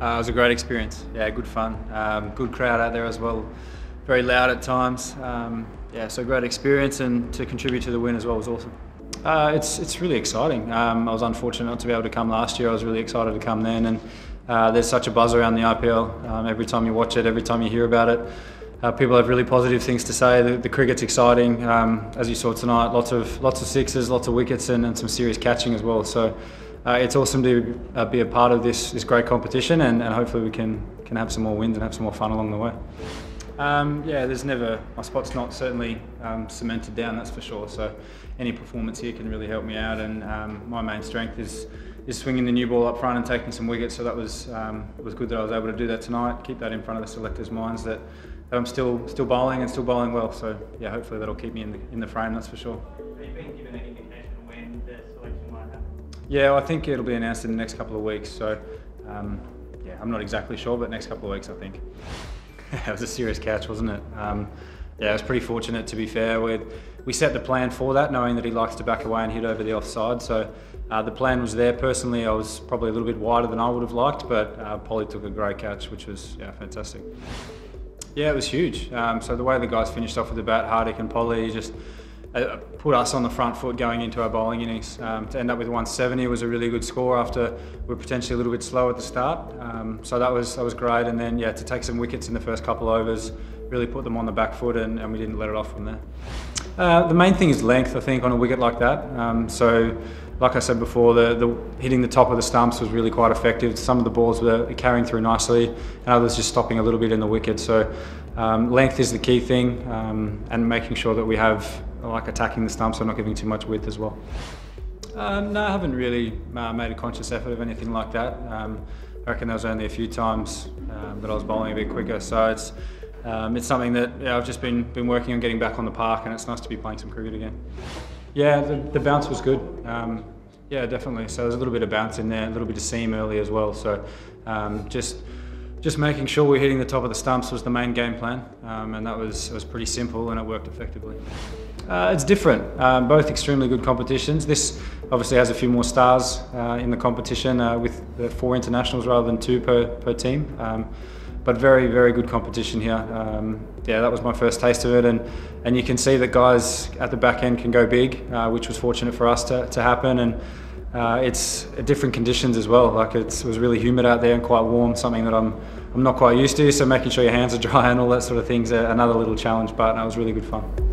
Uh, it was a great experience. Yeah, good fun. Um, good crowd out there as well. Very loud at times. Um, yeah, so great experience and to contribute to the win as well was awesome. Uh, it's it's really exciting. Um, I was unfortunate not to be able to come last year. I was really excited to come then, and uh, there's such a buzz around the IPL. Um, every time you watch it, every time you hear about it, uh, people have really positive things to say. The, the cricket's exciting, um, as you saw tonight. Lots of lots of sixes, lots of wickets, and, and some serious catching as well. So uh, it's awesome to uh, be a part of this this great competition, and, and hopefully we can can have some more wins and have some more fun along the way. Um, yeah, there's never my spot's not certainly um, cemented down. That's for sure. So any performance here can really help me out, and um, my main strength is is swinging the new ball up front and taking some wickets. So that was um, was good that I was able to do that tonight. Keep that in front of the selectors' minds that, that I'm still still bowling and still bowling well. So yeah, hopefully that'll keep me in the in the frame. That's for sure. Yeah, I think it'll be announced in the next couple of weeks. So um, yeah, I'm not exactly sure, but next couple of weeks I think. it was a serious catch, wasn't it? Um, yeah, I was pretty fortunate to be fair. we we set the plan for that, knowing that he likes to back away and hit over the offside. So uh, the plan was there. Personally, I was probably a little bit wider than I would have liked, but uh, Polly took a great catch, which was yeah fantastic. Yeah, it was huge. Um, so the way the guys finished off with the bat, Hardik and Polly, just uh, put us on the front foot going into our bowling innings. Um, to end up with 170 was a really good score after we were potentially a little bit slow at the start. Um, so that was that was great. And then yeah, to take some wickets in the first couple overs, really put them on the back foot, and, and we didn't let it off from there. Uh, the main thing is length, I think, on a wicket like that. Um, so like I said before, the, the, hitting the top of the stumps was really quite effective. Some of the balls were carrying through nicely, and others just stopping a little bit in the wicket. So um, length is the key thing, um, and making sure that we have like attacking the stumps, so not giving too much width as well. Um, no, I haven't really uh, made a conscious effort of anything like that. Um, I reckon there was only a few times um, that I was bowling a bit quicker, so it's um, it's something that yeah, I've just been been working on getting back on the park, and it's nice to be playing some cricket again. Yeah, the, the bounce was good. Yeah, definitely. So there's a little bit of bounce in there, a little bit of seam early as well. So just just making sure we're hitting the top of the stumps was the main game plan, um, and that was was pretty simple and it worked effectively. Uh, it's different. Um, both extremely good competitions. This obviously has a few more stars uh, in the competition uh, with four internationals rather than two per per team. Um, but very, very good competition here. Um, yeah, that was my first taste of it, and and you can see that guys at the back end can go big, uh, which was fortunate for us to, to happen, and uh, it's different conditions as well. Like it was really humid out there and quite warm, something that I'm I'm not quite used to. So making sure your hands are dry and all that sort of things, another little challenge, but it was really good fun.